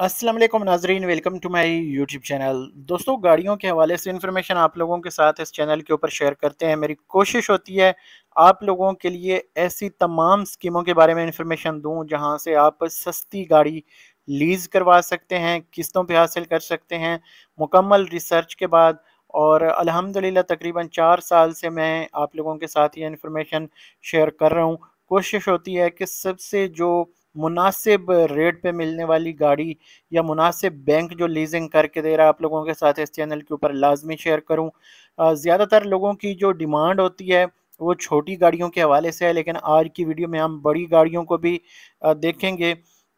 वालेकुम नाजरीन, welcome to my YouTube channel. दोस्तों, गाड़ियों के हवाले से इन्फॉर्मेशन आप लोगों के साथ इस चैनल के ऊपर शेयर करते हैं। मेरी कोशिश होती है आप लोगों के लिए ऐसी तमाम स्कीमों के बारे में इन्फॉर्मेशन दूँ जहाँ से आप सस्ती गाड़ी लीज़ करवा सकते हैं, किस्तों पे हासिल कर सकते हैं। मुकम्मल रिसर्च के बाद और अल्हम्दुलिल्लाह, तकरीबन चार साल से मैं आप लोगों के साथ ये इन्फॉर्मेशन शेयर कर रहा हूँ। कोशिश होती है कि सबसे जो मुनासिब रेट पे मिलने वाली गाड़ी या मुनासिब बैंक जो लीजिंग करके दे रहा है आप लोगों के साथ इस चैनल के ऊपर लाजमी शेयर करूँ। ज़्यादातर लोगों की जो डिमांड होती है, वो छोटी गाड़ियों के हवाले से है, लेकिन आज की वीडियो में हम बड़ी गाड़ियों को भी देखेंगे।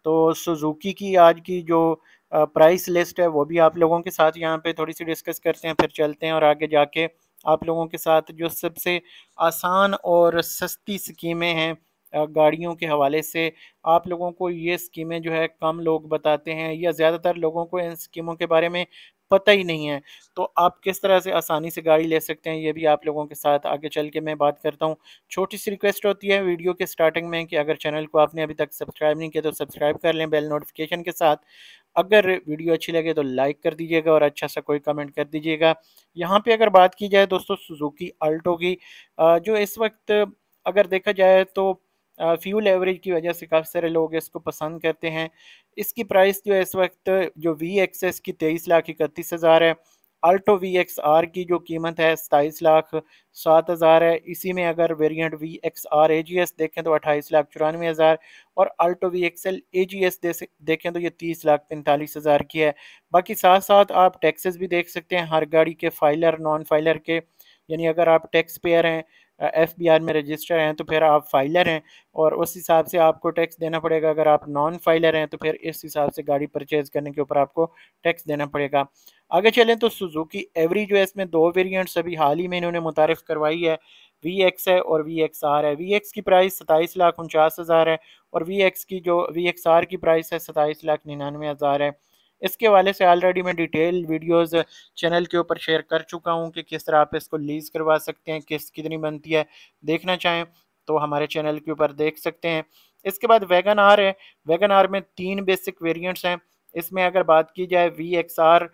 तो सुजुकी की आज की जो प्राइस लिस्ट है, वो भी आप लोगों के साथ यहाँ पे थोड़ी सी डिस्कस करते हैं, फिर चलते हैं और आगे जाके आप लोगों के साथ जो सबसे आसान और सस्ती स्कीमें हैं गाड़ियों के हवाले से। आप लोगों को ये स्कीमें जो है कम लोग बताते हैं या ज़्यादातर लोगों को इन स्कीमों के बारे में पता ही नहीं है। तो आप किस तरह से आसानी से गाड़ी ले सकते हैं ये भी आप लोगों के साथ आगे चल के मैं बात करता हूँ। छोटी सी रिक्वेस्ट होती है वीडियो के स्टार्टिंग में कि अगर चैनल को आपने अभी तक सब्सक्राइब नहीं किया तो सब्सक्राइब कर लें बेल नोटिफिकेशन के साथ। अगर वीडियो अच्छी लगे तो लाइक कर दीजिएगा और अच्छा सा कोई कमेंट कर दीजिएगा। यहाँ पे अगर बात की जाए दोस्तों सुजुकी अल्टो की जो इस वक्त अगर देखा जाए तो फ्यूल एवरेज की वजह से काफ़ी सारे लोग इसको पसंद करते हैं। इसकी प्राइस जो इस वक्त जो वी एक्स एस की तेईस लाख इकतीस हज़ार है। अल्टो वी एक्स आर की जो कीमत है सताईस लाख सात हज़ार है। इसी में अगर variant V X R A G S देखें तो अट्ठाईस लाख चौरानवे हज़ार और Alto V X L A G S देखें तो ये तीस लाख पैंतालीस हज़ार की है। बाकी साथ साथ आप टैक्सेस भी देख सकते हैं हर गाड़ी के फाइलर नॉन फाइलर के, यानी अगर आप टैक्स पेयर हैं एफ़ बी आर में रजिस्टर हैं तो फिर आप फाइलर हैं और उस हिसाब से आपको टैक्स देना पड़ेगा। अगर आप नॉन फाइलर हैं तो फिर इस हिसाब से गाड़ी परचेज़ करने के ऊपर आपको टैक्स देना पड़ेगा। आगे चलें तो सुजुकी एवरी जो है इसमें दो वेरियंट्स अभी हाल ही में इन्होंने मुतारफ़ करवाई है। वी एक्स है और वी एक्स आर है। वी एक्स की प्राइस सताईस लाख उनचास हज़ार है और वी एक्स की जो वी एक्स आर की प्राइस है सताईस लाख निन्यानवे हज़ार है। इसके हवाले से ऑलरेडी मैं डिटेल वीडियोस चैनल के ऊपर शेयर कर चुका हूँ कि किस तरह आप इसको लीज़ करवा सकते हैं, किस, कितनी बनती है, देखना चाहें तो हमारे चैनल के ऊपर देख सकते हैं। इसके बाद वैगन आर है। वैगन आर में तीन बेसिक वेरिएंट्स हैं। इसमें अगर बात की जाए वी एक्स आर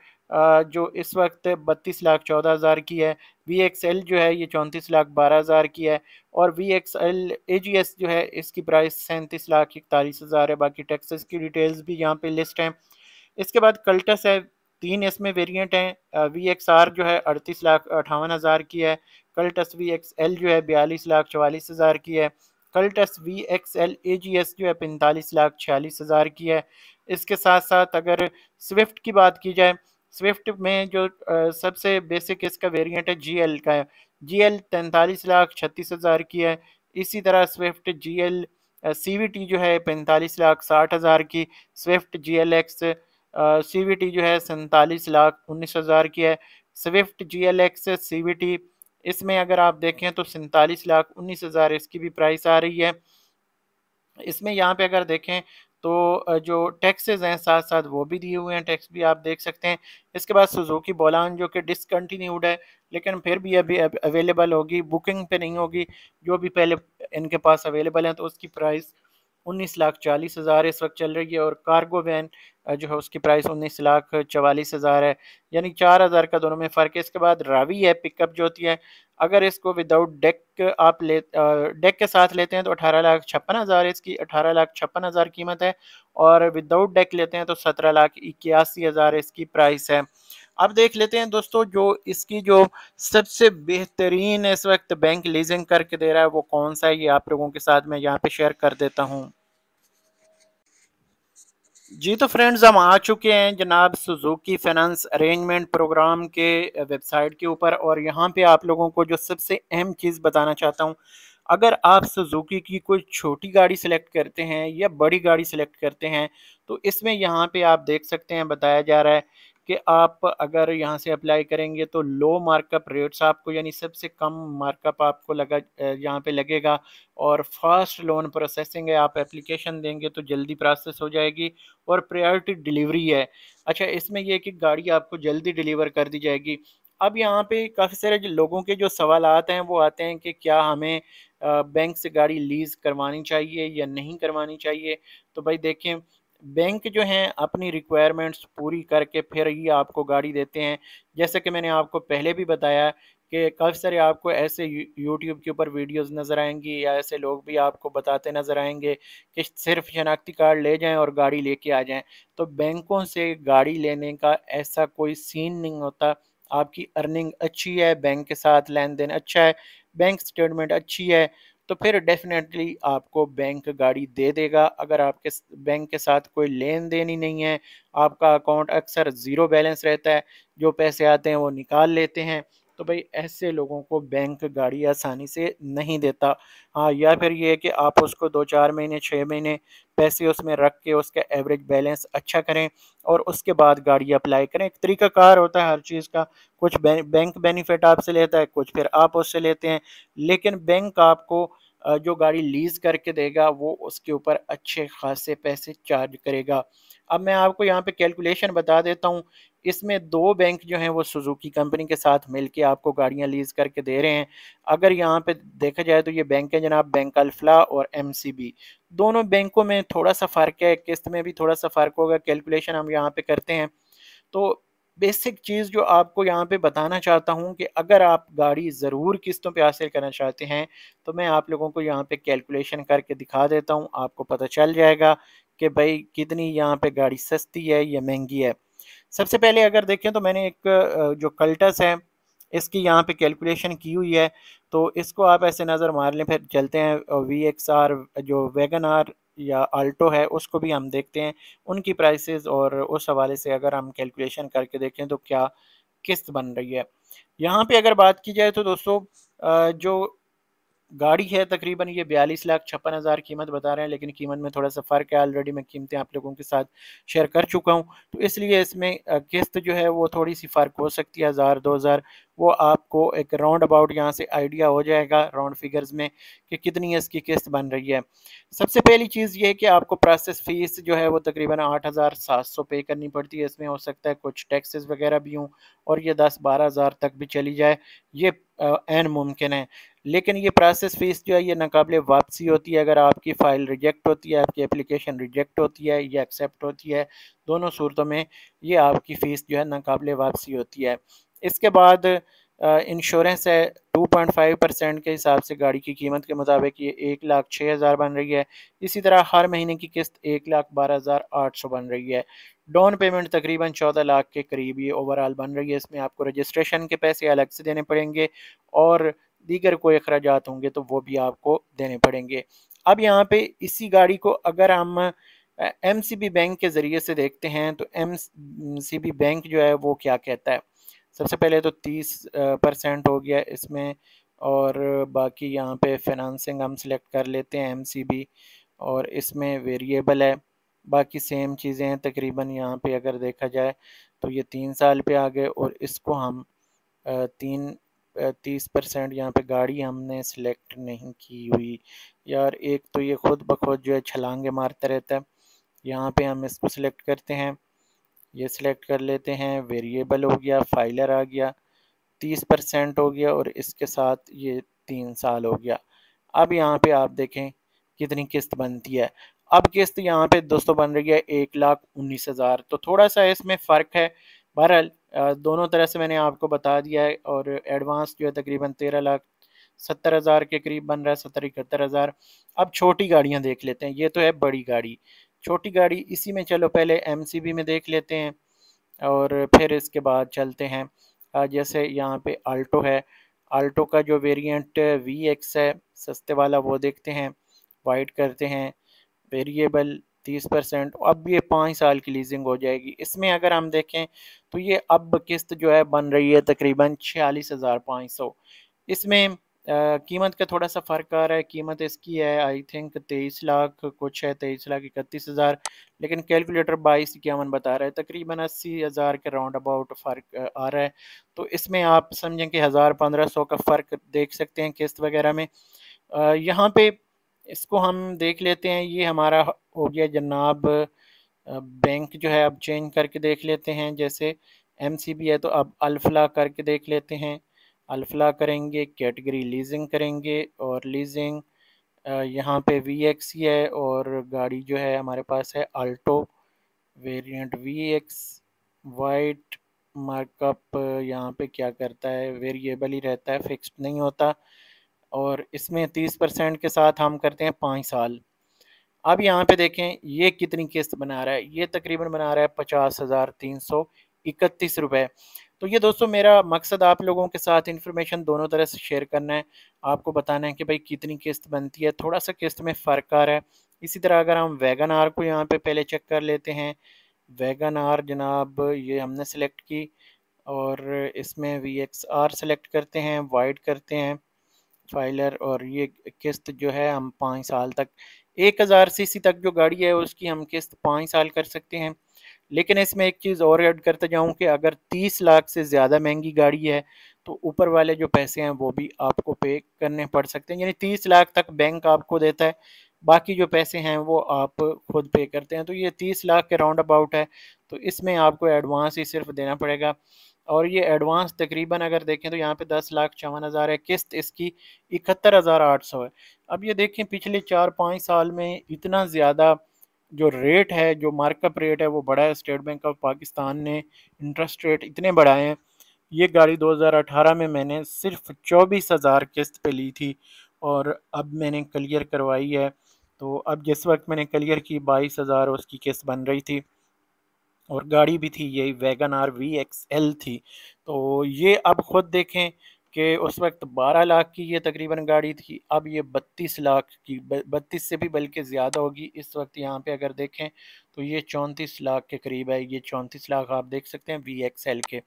जो इस वक्त बत्तीस लाख चौदह हज़ार की है। वी एक्स एल जो है, ये चौंतीस लाख बारह हज़ार की है। और V X L A G S जो है, इसकी प्राइस सैंतीस लाख इकतालीस हज़ार है। बाकी टैक्सेस की डिटेल्स भी यहाँ पे लिस्ट हैं। इसके बाद कल्टस है, तीन इसमें वेरिएंट हैं वी एक्स आर जो है अड़तीस लाख अठावन हज़ार की है कल्टस वी एक्स एल जो है बयालीस लाख चवालीस हज़ार की है Cultus V X L A G S जो है पैंतालीस लाख छियालीस हज़ार की है। इसके साथ साथ अगर स्विफ्ट की बात की जाए स्विफ्ट में जो सबसे बेसिक इसका वेरिएंट है जी एल का है। जी एल तैंतालीस लाख छत्तीस हज़ार की है। इसी तरह Swift G L C V T जो है पैंतालीस लाख साठ हज़ार की Swift G L X C V T जो है सैंतालीस लाख उन्नीस हज़ार की है। Swift G L X C V T इसमें अगर आप देखें तो सैंतालीस लाख उन्नीस हज़ार इसकी भी प्राइस आ रही है। इसमें यहाँ पे अगर देखें तो जो टैक्सेस हैं साथ साथ वो भी दिए हुए हैं टैक्स भी आप देख सकते हैं। इसके बाद सुजुकी बोलान जो कि डिसकंटिन्यूड है, लेकिन फिर भी अभी अवेलेबल होगी बुकिंग पे नहीं होगी, जो भी पहले इनके पास अवेलेबल हैं तो उसकी प्राइस उन्नीस लाख चालीस हज़ार इस वक्त चल रही है और कार्गो वैन जो है उसकी प्राइस उन्नीस लाख चवालीस हज़ार है। यानी चार हज़ार का दोनों में फ़र्क है। इसके बाद रावी है पिकअप जो होती है, अगर इसको विदाउट डेक आप ले डेक के साथ लेते हैं तो अठारह लाख छप्पन हज़ार इसकी अठारह लाख छप्पन हज़ार कीमत है और विदाउट डेक लेते हैं तो सत्रह लाख इक्यासी हज़ार इसकी प्राइस है। अब देख लेते हैं दोस्तों, जो इसकी जो सबसे बेहतरीन इस वक्त बैंक लीजिंग करके दे रहा है, वो कौन सा है, ये आप लोगों के साथ मैं यहाँ पे शेयर कर देता हूँ। जी तो फ्रेंड्स हम आ चुके हैं जनाब सुजुकी फाइनेंस अरेंजमेंट प्रोग्राम के वेबसाइट के ऊपर और यहाँ पे आप लोगों को जो सबसे अहम चीज़ बताना चाहता हूँ, अगर आप सुजुकी की कोई छोटी गाड़ी सेलेक्ट करते हैं या बड़ी गाड़ी सेलेक्ट करते हैं तो इसमें यहाँ पे आप देख सकते हैं, बताया जा रहा है कि आप अगर यहाँ से अप्लाई करेंगे तो लो मार्कअप रेट्स आपको, यानी सबसे कम मार्कअप आपको लगा यहाँ पे लगेगा और फास्ट लोन प्रोसेसिंग है, आप एप्लीकेशन देंगे तो जल्दी प्रोसेस हो जाएगी और प्रायोरिटी डिलीवरी है। अच्छा इसमें यह कि गाड़ी आपको जल्दी डिलीवर कर दी जाएगी। अब यहाँ पे काफ़ी सारे लोगों के जो सवाल आते हैं, वो आते हैं कि क्या हमें बैंक से गाड़ी लीज़ करवानी चाहिए या नहीं करवानी चाहिए? तो भाई देखें बैंक जो हैं अपनी रिक्वायरमेंट्स पूरी करके फिर ही आपको गाड़ी देते हैं। जैसे कि मैंने आपको पहले भी बताया कि काफ़ी सारे आपको ऐसे यूट्यूब के ऊपर वीडियोस नज़र आएँगी या ऐसे लोग भी आपको बताते नज़र आएँगे कि सिर्फ़ शनाख्ती कार्ड ले जाएँ और गाड़ी लेके आ जाएँ। तो बैंकों से गाड़ी लेने का ऐसा कोई सीन नहीं होता। आपकी अर्निंग अच्छी है, बैंक के साथ लेन देन अच्छा है बैंक स्टेटमेंट अच्छी है तो फिर डेफिनेटली आपको बैंक गाड़ी दे देगा। अगर आपके बैंक के साथ कोई लेन देन ही नहीं है, आपका अकाउंट अक्सर ज़ीरो बैलेंस रहता है। जो पैसे आते हैं वो निकाल लेते हैं। तो भाई ऐसे लोगों को बैंक गाड़ी आसानी से नहीं देता। हाँ या फिर ये है कि आप उसको दो चार महीने छः महीने पैसे उसमें रख के उसका एवरेज बैलेंस अच्छा करें और उसके बाद गाड़ी अप्लाई करें। एक तरीक़ाकार होता है हर चीज़ का। कुछ बैंक बेनिफिट आपसे लेता है, कुछ फिर आप उससे लेते हैं। लेकिन बैंक आपको जो गाड़ी लीज़ करके देगा, वो उसके ऊपर अच्छे खासे पैसे चार्ज करेगा। अब मैं आपको यहाँ पे कैलकुलेशन बता देता हूँ। इसमें दो बैंक जो हैं, वो सुजुकी कंपनी के साथ मिलके आपको गाड़ियाँ लीज करके दे रहे हैं। अगर यहाँ पे देखा जाए तो ये बैंक है जनाब, बैंक अल्फला और एमसीबी दोनों बैंकों में थोड़ा सा फ़र्क है, किस्त में भी थोड़ा सा फ़र्क होगा, कैलकुलेशन हम यहाँ पे करते हैं। तो बेसिक चीज़ जो आपको यहाँ पे बताना चाहता हूँ कि अगर आप गाड़ी ज़रूर किस्तों पे हासिल करना चाहते हैं तो मैं आप लोगों को यहाँ पे कैलकुलेशन करके दिखा देता हूँ। आपको पता चल जाएगा कि भाई कितनी यहाँ पे गाड़ी सस्ती है या महँगी है। सबसे पहले अगर देखें तो मैंने एक जो कल्टस है, इसकी यहाँ पे कैलकुलेशन की हुई है। तो इसको आप ऐसे नज़र मार लें, फिर चलते हैं वी एक्स आर जो वैगन आर या आल्टो है, उसको भी हम देखते हैं। उनकी प्राइसेस और उस हवाले से अगर हम कैलकुलेशन करके देखें तो क्या किस्त बन रही है। यहाँ पे अगर बात की जाए तो दोस्तों जो गाड़ी है तकरीबन, ये बयालीस लाख छप्पन हज़ार कीमत बता रहे हैं, लेकिन कीमत में थोड़ा सा फ़र्क है। ऑलरेडी मैं कीमतें आप लोगों के साथ शेयर कर चुका हूँ। तो इसलिए इसमें किस्त जो है वो थोड़ी सी फ़र्क हो सकती है, हज़ार, दो हज़ार। वो आपको एक राउंड अबाउट यहाँ से आइडिया हो जाएगा राउंड फिगर्स में, कि कितनी इसकी किस्त बन रही है। सबसे पहली चीज़ ये है कि आपको प्रोसेस फ़ीस जो है वो तकरीबन आठ हज़ार सात सौ पे करनी पड़ती है। इसमें हो सकता है कुछ टैक्सेस वगैरह भी हों, और ये दस बारह हज़ार तक भी चली जाए। ये एन मुमकिन है। लेकिन ये प्रोसेस फ़ीस जो है, ये नाकबिल वापसी होती है। अगर आपकी फ़ाइल रिजेक्ट होती है, आपकी एप्लीकेशन रिजेक्ट होती है, या एक्सेप्ट होती है, दोनों सूरतों में ये आपकी फ़ीस जो है, नाकबले वापसी होती है। इसके बाद इंश्योरेंस है 2.5 परसेंट के हिसाब से गाड़ी की कीमत के मुताबिक ये एक लाख छः हज़ार बन रही है। इसी तरह हर महीने की किस्त एक लाख बारह हज़ार आठ सौ बन रही है। डाउन पेमेंट तकरीबन चौदह लाख के करीब ये ओवरऑल बन रही है। इसमें आपको रजिस्ट्रेशन के पैसे अलग से देने पड़ेंगे और दीगर कोई अखराज होंगे तो वो भी आपको देने पड़ेंगे। अब यहाँ पे इसी गाड़ी को अगर हम एम सी बी बैंक के ज़रिए से देखते हैं तो एम सी बी बैंक जो है वो क्या कहता है? सबसे पहले तो तीस परसेंट हो गया इसमें, और बाकी यहाँ पे फाइनेंसिंग हम सिलेक्ट कर लेते हैं एम सी बी और इसमें वेरिएबल है। बाकी सेम चीज़ें हैं, तकरीबन यहाँ पे अगर देखा जाए तो ये तीन साल पे आ गए, और इसको हम तीन तीस परसेंट यहाँ पे गाड़ी हमने सिलेक्ट नहीं की हुई। यार, एक तो ये खुद ब खुद जो है छलांगे मारता रहता है। यहाँ पे हम इसको सिलेक्ट करते हैं। ये सिलेक्ट कर लेते हैं। वेरिएबल हो गया फाइलर आ गया, तीस परसेंट हो गया और इसके साथ ये तीन साल हो गया। अब यहाँ पे आप देखें कितनी किस्त बनती है। अब किस्त यहाँ पे दोस्तों बन रही है एक लाख उन्नीस हज़ार। तो थोड़ा सा इसमें फ़र्क है। बहरहाल दोनों तरह से मैंने आपको बता दिया है और एडवांस जो है तकरीबन तेरह लाख सत्तर हज़ार के करीब बन रहा है, सत्तर इकहत्तर हज़ार। अब छोटी गाड़ियाँ देख लेते हैं, ये तो है बड़ी गाड़ी। छोटी गाड़ी इसी में चलो, पहले एमसीबी में देख लेते हैं और फिर इसके बाद चलते हैं। जैसे यहाँ पे आल्टो है। आल्टो का जो वेरिएंट वी एक्स है, सस्ते वाला वो देखते हैं वाइट करते हैं वेरिएबल तीस परसेंट, अब ये पाँच साल की लीजिंग हो जाएगी। इसमें अगर हम देखें तो ये अब किस्त जो है बन रही है तकरीबन छियालीस हज़ार पाँच सौ। इसमें कीमत का थोड़ा सा फ़र्क आ रहा है। कीमत इसकी है, आई थिंक तेईस लाख, कुछ है तेईस लाख इकतीस हज़ार, लेकिन कैलकुलेटर बाईस इक्यावन बता रहा है। तकरीबन अस्सी हज़ार के राउंड अबाउट फ़र्क आ रहा है। तो इसमें आप समझें कि हज़ार पंद्रह सौ का फ़र्क देख सकते हैं किस्त वगैरह में। यहाँ पे इसको हम देख लेते हैं। ये हमारा हो गया, जनाब बैंक जो है अब चेंज करके देख लेते हैं, जैसे एम सी बी है तो अब अल्फला करके देख लेते हैं। अल्फला करेंगे, कैटेगरी लीजिंग करेंगे और लीजिंग यहाँ पे वी एक्स है और गाड़ी जो है हमारे पास है Alto variant V X white markup यहाँ पे क्या करता है वेरिएबल ही रहता है फिक्स्ड नहीं होता और इसमें तीस परसेंट के साथ हम करते हैं पाँच साल। अब यहाँ पे देखें, ये कितनी किस्त बना रहा है? ये तकरीबन बना रहा है पचास हज़ार तीन सौ इकतीस रुपये तो ये दोस्तों मेरा मकसद आप लोगों के साथ इन्फॉर्मेशन दोनों तरह से शेयर करना है। आपको बताना है कि भाई कितनी किस्त बनती है थोड़ा सा किस्त में फ़र्क आ रहा है। इसी तरह अगर हम वैगन आर को यहाँ पे पहले चेक कर लेते हैं। वैगन आर जनाब, ये हमने सेलेक्ट की और इसमें वी एक्स आर सेलेक्ट करते हैं वाइड करते हैं। फाइलर और ये किस्त जो है हम पाँच साल तक एक हज़ार सी तक जो गाड़ी है उसकी हम किस्त पाँच साल कर सकते हैं। लेकिन इसमें एक चीज़ और ऐड करते जाऊँ कि अगर तीस लाख से ज़्यादा महँगी गाड़ी है तो ऊपर वाले जो पैसे हैं वो भी आपको पे करने पड़ सकते हैं। यानी तीस लाख तक बैंक आपको देता है, बाकी जो पैसे हैं वो आप खुद पे करते हैं। तो ये तीस लाख के राउंड अबाउट है तो इसमें आपको एडवांस ही सिर्फ़ देना पड़ेगा। और ये एडवांस तकरीबन अगर देखें तो यहाँ पे दस लाख चौवन हज़ार है, किस्त इसकी इकहत्तर हज़ार आठ सौ है। अब ये देखें पिछले चार पाँच साल में इतना ज़्यादा जो रेट है, जो मार्कअप रेट है वो बढ़ा है। स्टेट बैंक ऑफ़ पाकिस्तान ने इंटरेस्ट रेट इतने बढ़ाए हैं। ये गाड़ी 2018 में मैंने सिर्फ़ चौबीस हज़ार किस्त पे ली थी और अब मैंने क्लियर करवाई है। तो अब जिस वक्त मैंने क्लियर की बाईस हज़ार उसकी किस्त बन रही थी। और गाड़ी भी थी यही Wagon R V X L थी। तो ये अब ख़ुद देखें कि उस वक्त 12 लाख की ये तकरीबन गाड़ी थी, अब ये 32 लाख की बत्तीस से भी बल्कि ज़्यादा होगी इस वक्त यहाँ पे अगर देखें तो ये चौंतीस लाख के करीब है, ये चौंतीस लाख आप देख सकते हैं वी एक्स एल के।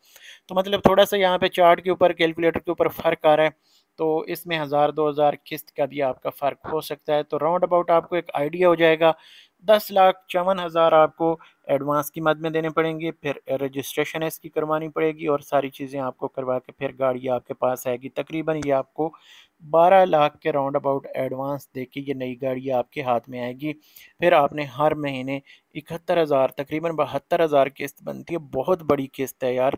तो मतलब थोड़ा सा यहाँ पे चार्ट के ऊपर, कैलकुलेटर के ऊपर फ़र्क आ रहा है तो इसमें हज़ार, दो हज़ार किस्त का भी आपका फ़र्क हो सकता है। तो राउंड अबाउट आपको एक आइडिया हो जाएगा दस लाख चौवन हज़ार आपको एडवांस की मद में देने पड़ेंगे, फिर रजिस्ट्रेशन इसकी करवानी पड़ेगी और सारी चीज़ें आपको करवा के फिर गाड़ी आपके पास आएगी। तकरीबन ये आपको बारह लाख के राउंड अबाउट एडवांस दे के ये नई गाड़ी आपके हाथ में आएगी। फिर आपने हर महीने इकहत्तर हज़ार तकरीबन बहत्तर हज़ार किस्त बनती है। बहुत बड़ी किस्त है यार।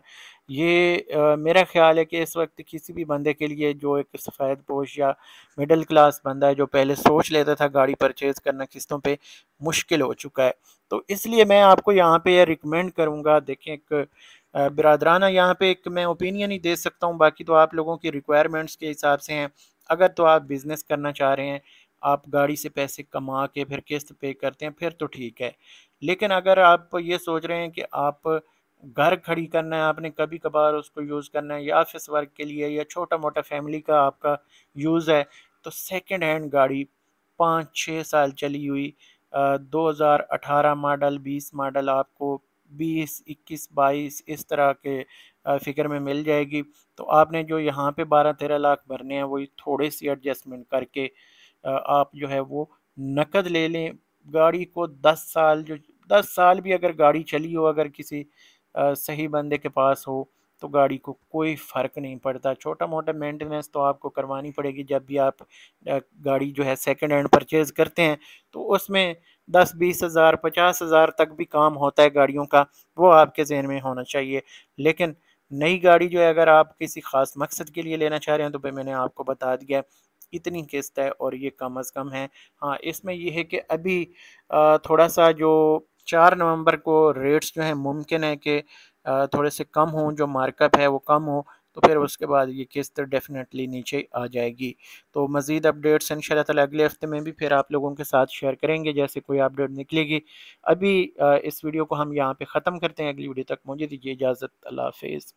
ये आ, मेरा ख्याल है कि इस वक्त किसी भी बंदे के लिए जो एक सफ़ेद पोश या मिडिल क्लास बंदा है जो पहले सोच लेता था गाड़ी परचेज़ करना किस्तों पे मुश्किल हो चुका है। तो इसलिए मैं आपको यहाँ पे रिकमेंड करूँगा। देखें एक बिरादराना, यहाँ पे एक मैं ओपिनियन ही दे सकता हूँ, बाकी तो आप लोगों की रिक्वायरमेंट्स के हिसाब से हैं। अगर तो आप बिज़नेस करना चाह रहे हैं, आप गाड़ी से पैसे कमा के फिर किस्त पे करते हैं, फिर तो ठीक है। लेकिन अगर आप ये सोच रहे हैं कि आप घर खड़ी करना है, आपने कभी कभार उसको यूज़ करना है, या ऑफ़िस वर्क के लिए, या छोटा मोटा फैमिली का आपका यूज़ है तो सेकेंड हैंड गाड़ी पाँच छः साल चली हुई दो हज़ार अठारह मॉडल बीस मॉडल आपको बीस, इक्कीस, बाईस इस तरह के फिगर में मिल जाएगी। तो आपने जो यहाँ पे बारह, तेरह लाख भरने हैं, वही थोड़े सी एडजस्टमेंट करके आप जो है वो नकद ले लें। गाड़ी को दस साल जो, दस साल भी अगर गाड़ी चली हो, अगर किसी सही बंदे के पास हो तो गाड़ी को कोई फ़र्क नहीं पड़ता। छोटा मोटा मेंटेनेंस तो आपको करवानी पड़ेगी, जब भी आप गाड़ी जो है सेकंड हैंड परचेज़ करते हैं तो उसमें दस, बीस हज़ार, पचास हज़ार तक भी काम होता है गाड़ियों का, वो आपके जहन में होना चाहिए। लेकिन नई गाड़ी जो है, अगर आप किसी ख़ास मकसद के लिए लेना चाह रहे हैं तो भाई मैंने आपको बता दिया इतनी किस्त है और ये कम अज़ कम है। हाँ इसमें यह है कि अभी थोड़ा सा जो चार नवंबर को रेट्स जो हैं, मुमकिन है कि थोड़े से कम हों, जो मार्कअप है, वो कम हो। तो फिर उसके बाद ये किस्त डेफिनेटली नीचे आ जाएगी। तो मज़ीद अपडेट्स इन शाला अगले हफ़्ते में भी फिर आप लोगों के साथ शेयर करेंगे, जैसे कोई अपडेट निकलेगी। अभी इस वीडियो को हम यहाँ पर ख़त्म करते हैं। अगली वीडियो तक मुझे दीजिए इजाज़त। अल्लाह हाफिज़।